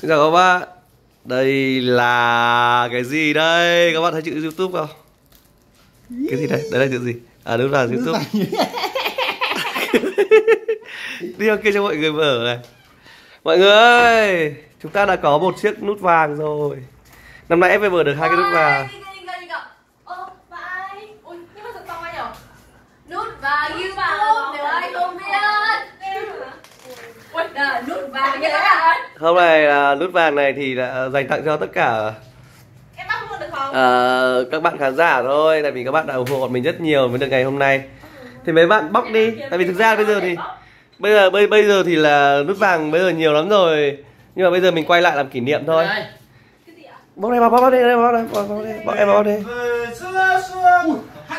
Xin chào các bạn Đây là cái gì đây? Các bạn thấy chữ youtube không? Cái gì đây? Đấy là chữ gì? À nút vàng youtube Đi ok cho mọi người mở này Mọi người ơi Chúng ta đã có một chiếc nút vàng rồi Năm nay FVM được hai cái nút vàng Nút vàng như vàng nếu ai không biết Đây là nút vàng nha các bạn. Hôm nay là nút vàng này thì là dành tặng cho tất cả Em bắt luôn được không? ờ, các bạn khán giả thôi Tại vì các bạn đã ủng hộ bọn mình rất nhiều với được ngày hôm nay. Thì mấy bạn bóc đi Tại vì thực ra bây giờ thì Bây giờ bây, bây giờ thì là nút vàng bây giờ nhiều lắm rồi. Nhưng mà bây giờ mình quay lại làm kỷ niệm thôi. Cái gì ạ? Bóc đây, bóc, bóc đây, bóc đây, bóc, bóc đây, bóc em bóc đây.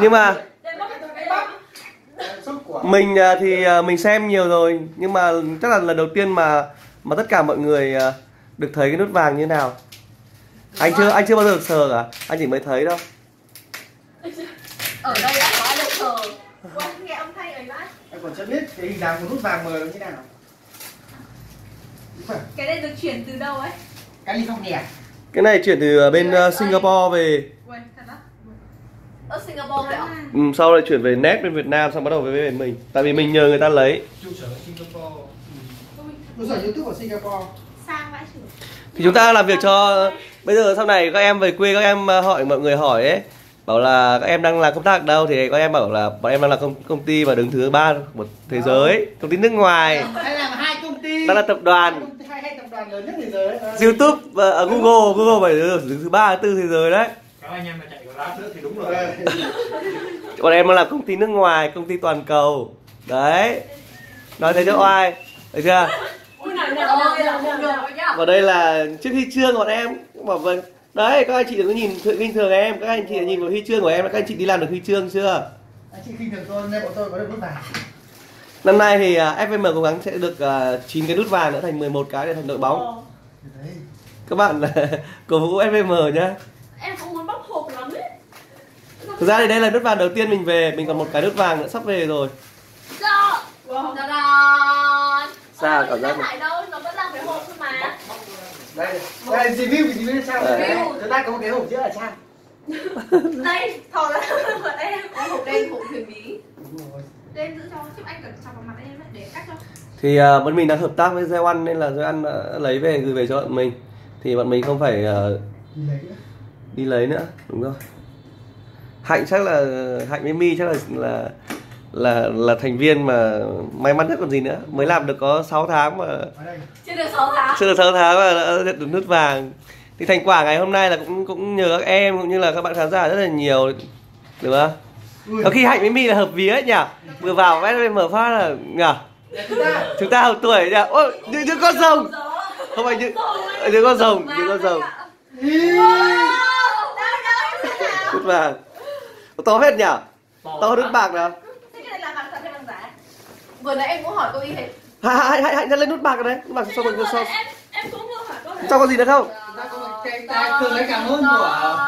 Nhưng mà Đây bóc cái bóc mình à, thì à, mình xem nhiều rồi nhưng mà chắc là lần đầu tiên mà mà tất cả mọi người à, được thấy cái nút vàng như nào. Anh chưa anh chưa bao giờ được sờ cả anh chỉ mới thấy đâu Ở đây đã có ai được sờ? Ui, nghe âm thanh ấy Em còn chưa biết cái hình dáng của nút vàng mờ nó như nào. Đúng phải, Cái này được chuyển từ đâu ấy? California cái này chuyển từ bên Singapore về? Ở Singapore vậy ạ? ừ, sau lại chuyển về net bên Việt Nam xong bắt đầu về bên mình. Tại vì mình nhờ người ta lấy. Trụ sở ở Singapore. Trụ sở YouTube ở Singapore. Sang vãi chữ. Thì chúng ta làm việc cho bây giờ sau này các em về quê các em à, hỏi mọi người hỏi ấy. Bảo là các em đang làm công tác ở đâu? Thì các em bảo là bọn em đang là công công ty mà đứng thứ ba một thế giới công ty nước ngoài. Hay làm hai công ty. Đó là tập đoàn. Hai, hai tập đoàn lớn nhất thế giới. YouTube và ở Google Google phải đứng thứ ba thứ tư thế giới đấy. Các anh em mà chạy Nữa thì đúng rồi. Ờ. bọn em là công ty nước ngoài công ty toàn cầu. Đấy. Nói thế cho oai. Được chưa? Và đây là chiếc huy chương của bọn em. Bảo vâng. Đấy các anh chị đừng có nhìn thường bình thường em. Các anh chị nhìn vào huy chương của em các anh chị đi làm được huy chương chưa? Anh chị khinh thường tôi nên bọn tôi có được nút vàng năm nay thì à, FVM cố gắng sẽ được à, 9 cái nút vàng nữa thành 11 cái để thành đội bóng. Đấy. các bạn là cổ vũ FVM nhá. Em cũng muốn bóc hộp lắm ấy thực ra thì đây là nút vàng đầu tiên mình về mình còn một cái nút vàng nữa sắp về rồi. Dạ. Đàn Sao cảm giác lại đâu, nó vẫn là cái hộp thôi mà. Đây, đây review thì review sao. Đây, Chúng ta có một cái hộp chứa ở trang Đây, thò ra của em Có hộp đen, hộp huyền bí. Em giữ cho, giúp anh cần chọc vào mặt em ấy, để cắt cho. Thì à, bọn mình đang hợp tác với Gieo Ăn nên là Gieo Ăn đã lấy về gửi về cho bọn mình. Thì bọn mình không phải à, Đi lấy nữa. đi lấy nữa. Đúng rồi hạnh chắc là hạnh với mi chắc là là là là thành viên mà may mắn nhất còn gì nữa. Mới làm được có 6 tháng mà Chưa được 6 tháng. Chưa được 6 tháng mà đã nhận được nút vàng. Thì thành quả ngày hôm nay là cũng cũng nhờ các em cũng như là các bạn khán giả rất là nhiều. Được không có khi hạnh với mi là hợp vía nhỉ? Vừa vào vét mở phát là nhỉ? Chúng ta chúng ta hợp tuổi nhỉ? Ôi những những con rồng. Không phải những những con rồng những con rồng. Nút vàng to hết nhỉ? To hơn nút bạc nào? Thế cái này là bằng thật hay bằng giả? Vừa nãy em cũng hỏi cô y thế. Hạnh hạnh hạnh nhân lên nút bạc rồi đấy nút bạc sau rồi sau Em em cũng vừa hỏi cô sau có gì nữa không? Thường lấy cảm ơn của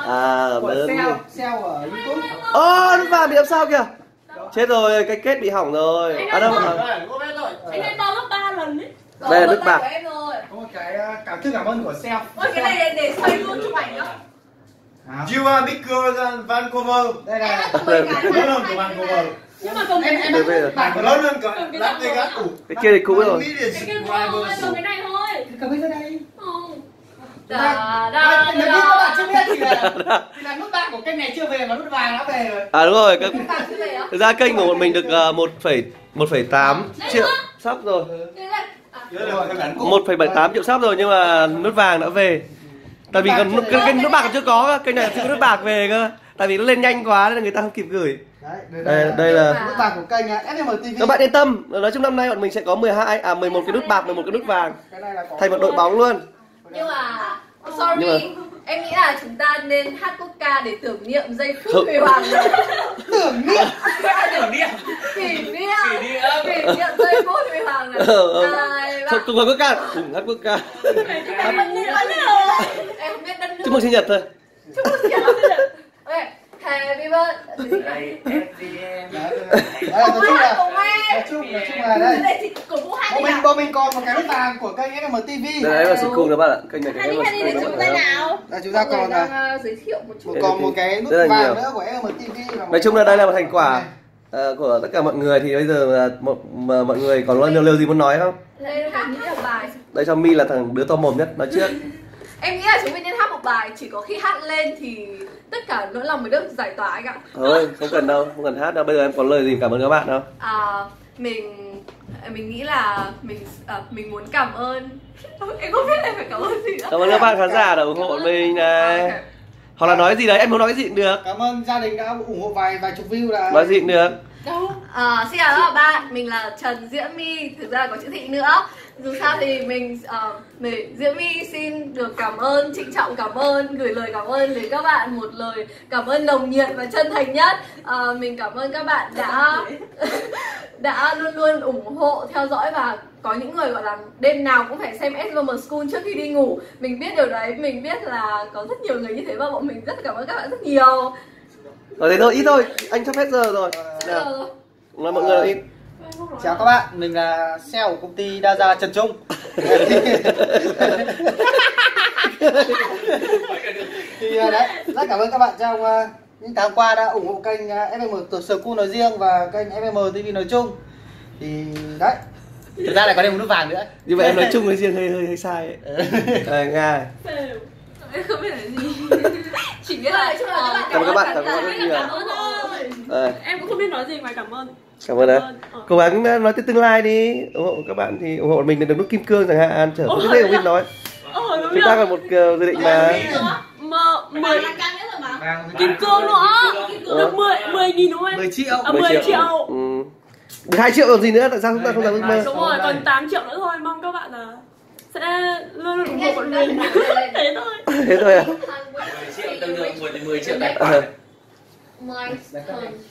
à của sale sale ở YouTube. Ô nút vàng bị làm sao kìa? Chết rồi cái kết bị hỏng rồi. À đâu? à, Anh ấy to gấp 3 lần ấy. Đây là nước bạc. có một cái uh, cảm thư cảm ơn của sale Ôi cái này để, xoay luôn chụp ảnh nữa À, You are bigger than Vancouver. đây là Lớn hơn của Vancouver. Nhưng mà còn em em rồi. bạn của Lớn hơn cả Las Vegas. Cái kia thì cũ rồi Cái kia subscribers. còn cái này thôi. Cầm cái Chúng Đà ta- đà Nếu như các bạn chưa biết thì là thì là nút bạc của kênh này chưa về mà nút vàng đã về rồi. À đúng rồi các thực ra kênh của bọn mình được uh, 1, 1,8 triệu sắp rồi. À, cái ảnh cũ. 1,78 triệu sắp rồi nhưng mà nút vàng đã về tại vì còn nút, cái, cái nút bạc chưa có cơ kênh này chưa có nút bạc về cơ. Tại vì nó lên nhanh quá nên người ta không kịp gửi. Đấy đây, đây là nút bạc. Của kênh á, FMTV các bạn yên tâm nói chung năm nay bọn mình sẽ có 12 à 11 cái nút bạc 11 cái nút vàng. Thành một đội bóng luôn. Nhưng mà Sorry Nhưng Em nghĩ là chúng ta nên hát quốc ca để tưởng niệm giây phút huy hoàng tưởng niệm? Tưởng niệm. Kỷ niệm. Kỷ niệm. Kỷ niệm giây phút huy hoàng này Ờ, Thôi, cùng hát quốc ca cùng hát quốc ca. Em không biết đất nước Em chúc mừng sinh nhật thôi. Chúc mừng sinh nhật Ok Happy birthday. Đấy, nói chung là em nói chung nói chung là đây Đây thì cổ vũ hát bọn mình bọn mình còn một cái nút vàng của kênh FMTV đây là sự cùng các bạn ạ. Kênh này cái để chúng tay nào. Là chúng ta còn là ờ, giới thiệu một chút. còn một cái nút Rất là vàng nhiều. nữa của một nói chung là đây là một thành quả ờ, của tất cả mọi người thì bây giờ một mà mọi người còn lo điều gì muốn nói không? Mình nghĩ là bài. Đây cho mi là thằng đứa to mồm nhất nói trước. Em nghĩ là chúng mình nên hát một bài Chỉ có khi hát lên thì tất cả nỗi lòng mới được giải tỏa anh ạ. Thôi không cần đâu không cần hát đâu. Bây giờ em có lời gì cảm ơn các bạn đâu à, Mình mình nghĩ là mình à, mình muốn cảm ơn. Em không biết em phải cảm ơn gì nữa. Cảm ơn các bạn khán giả đã ủng hộ mình này. À, hoặc là nói gì đấy em muốn nói cái gì cũng được. Cảm ơn gia đình đã ủng hộ vài vài chục view là nói gì cũng được. À, xin chào các bạn, mình là Trần Diễm My, thực ra là có chữ thị nữa Dù sao thì mình, uh, mình Diễm My xin được cảm ơn, trịnh trọng cảm ơn, gửi lời cảm ơn đến các bạn Một lời cảm ơn nồng nhiệt và chân thành nhất. À, Mình cảm ơn các bạn đã đã luôn luôn ủng hộ, theo dõi và có những người gọi là đêm nào cũng phải xem SVM School trước khi đi ngủ. Mình biết điều đấy, mình biết là có rất nhiều người như thế và bọn mình rất cảm ơn các bạn rất nhiều. Nói thế thôi ít thôi. Anh sắp hết giờ rồi. Nào Giờ rồi. mọi người ít chào các bạn mình là sale của công ty đa gia Trần Trung. Thì à, đấy rất cảm ơn các bạn trong à, những tháng qua đã ủng hộ kênh à, FM Tổ School nói riêng và kênh FM TV nói chung. Thì đấy. Thực ra lại có thêm một nút vàng nữa. Như vậy em nói chung với riêng hơi hơi hơi sai ấy. À, nga Em không biết là gì. Chỉ biết là là các Cảm ơn các bạn, cảm ơn ơn rất nhiều. À, em cũng không biết nói gì ngoài cảm ơn. Cảm ơn đấy Ờ. cố gắng nói tới tương lai đi. Ủng hộ các bạn thì ủng hộ mình được nút kim cương chẳng hạn. Trở không biết không biết nói. Ờ đúng chúng ta còn một dự định mà. mờ mười kim cương nữa. Được mười mười nghìn đúng không em 10 triệu. À, 10 triệu. ừ. được hai triệu còn gì nữa? Tại sao chúng ta không dám ước mơ? đúng rồi còn 8 triệu nữa thôi. Mong các bạn là sẽ luôn luôn ủng hộ bọn mình. thế thôi. Thế thôi à? 10 triệu tương đương 10 10 triệu tài Ờ. khoản.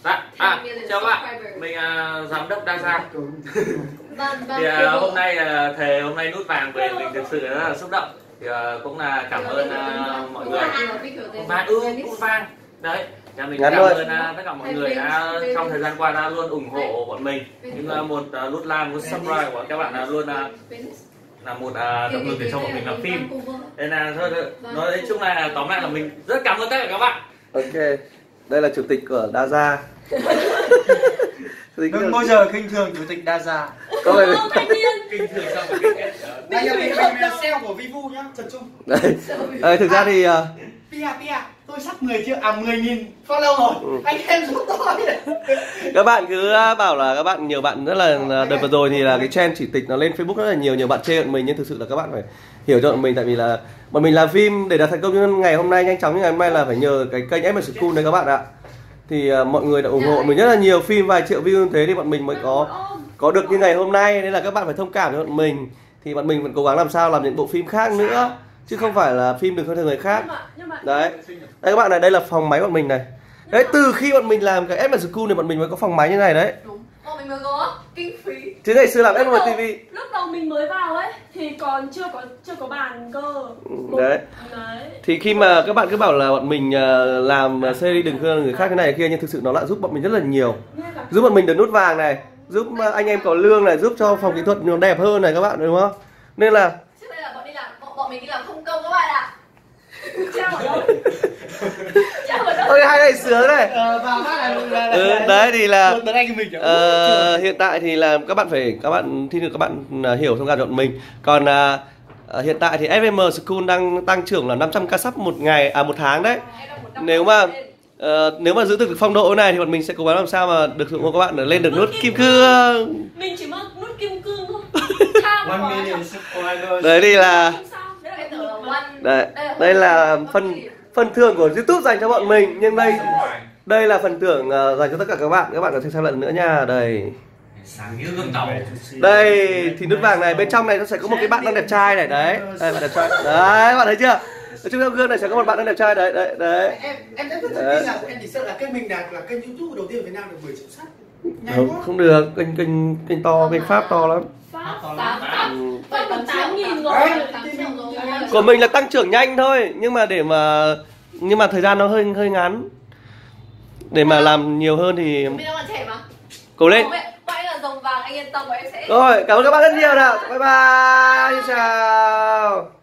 Dạ, à, chào các bạn. Mình à, giám đốc Đa Gia. Vâng, vâng. Thì à, hôm nay à, thề hôm nay nút vàng về mình thực sự rất là xúc động. Thì à, cũng là cảm ơn à, mọi người. Vàng ừ, cũng vàng. Đấy. Nhà mình cảm ơn à, tất cả mọi người đã trong thời gian qua đã luôn ủng hộ bọn mình. Nhưng à, một à, nút like, một subscribe của các bạn là luôn à, là một à, động lực để cho bọn mình làm phim. Nên là thôi, thôi, nói chung là tóm lại là mình rất cảm ơn tất cả các bạn. ok đây là chủ tịch của đa gia đừng bao giờ khinh thường chủ tịch đa gia. Có niên Kinh thường sao mà kinh đây là mình mình là sale của Vivu nhá Trần Trung đây Ờ, thực ra thì ờ, Pia Pia tôi sắp 10 triệu à 10 nghìn follow rồi. Ừ. anh em giúp tôi. Các bạn cứ ờ, bảo là các bạn nhiều bạn rất là đợt vừa rồi thì là cái trend chỉ tịch nó lên Facebook rất là nhiều nhiều bạn chê bọn mình nhưng thực sự là các bạn phải hiểu cho bọn mình tại vì là bọn mình làm phim để đạt thành công. Như ngày hôm nay nhanh chóng như ngày hôm nay là phải nhờ cái kênh MS School đấy các bạn ạ thì ờ, mọi người đã ủng hộ mình rất là nhiều. Phim vài triệu view như thế thì bọn mình mới có có được như ngày hôm nay. Nên là các bạn phải thông cảm với bọn mình. Thì bọn mình vẫn cố gắng làm sao làm những bộ phim khác nữa chứ không phải là phim được hơn người khác. Đấy. Đây các bạn này đây là phòng máy bọn mình này. Đấy từ khi bọn mình làm cái MS School thì bọn mình mới có phòng máy như này đấy Đúng. Bọn mình mới có kinh phí. chứ ngày xưa làm lúc đầu, FM TV lúc đầu mình mới vào ấy thì còn chưa có chưa có bàn cơ. Một- đấy. Đấy. Thì khi mà các bạn cứ bảo là bọn mình ờ, làm ờ, series đừng hơn người khác cái này kia nhưng thực sự nó lại giúp bọn mình rất là nhiều. Giúp bọn mình được nút vàng này giúp ờ, anh em có lương này giúp cho phòng kỹ thuật nó đẹp hơn này các bạn đúng không? Nên là Trước đây là bọn đi làm, bọn, bọn mình đi làm không công các bạn ạ. trao ở đâu Chắc ở đâu. ôi hai này sướng này ờ, vào phát là, là, là, ừ, đấy thì là Ờ, hiện tại thì là các bạn phải các bạn thi được các bạn à, hiểu thông cảm cho bọn mình. Còn à, à, hiện tại thì FM School đang tăng trưởng là 500 ca sắp một ngày à một tháng đấy. Nếu mà ờ, nếu mà giữ được phong độ này thì bọn mình sẽ cố gắng làm sao mà được ủng hộ các bạn để lên được nút kim cương. mình chỉ mong nút kim cương thôi. Đấy thì là đây Đây là one phần thưởng của YouTube dành cho bọn mình nhưng đây đây là phần thưởng ờ, dành cho tất cả các bạn. Các bạn có thể xem lần nữa nha. Đây. Đây thì nút vàng này bên trong này nó sẽ có một cái bạn đang đẹp trai này. Đấy đây bạn đẹp trai. Đấy bạn thấy chưa? Ở trong gương này sẽ có một bạn đang đẹp trai. Đấy đấy đấy. Em em rất tin là em chỉ sợ là kênh mình là là kênh youtube đầu tiên ở việt nam được 10 triệu sub. Nhanh không, quá. không được. Kênh kênh kênh to kênh pháp to lắm Ừ. Phát được 8.000 rồi. Đấy. tám triệu rồi. của mình là tăng trưởng nhanh thôi nhưng mà để mà nhưng mà thời gian nó hơi hơi ngắn để mà làm nhiều hơn thì Mình đang còn trẻ mà cố lên Bọn anh là rồng vàng anh yên tâm bọn em sẽ rồi cảm ơn các bạn rất nhiều nào bye bye xin chào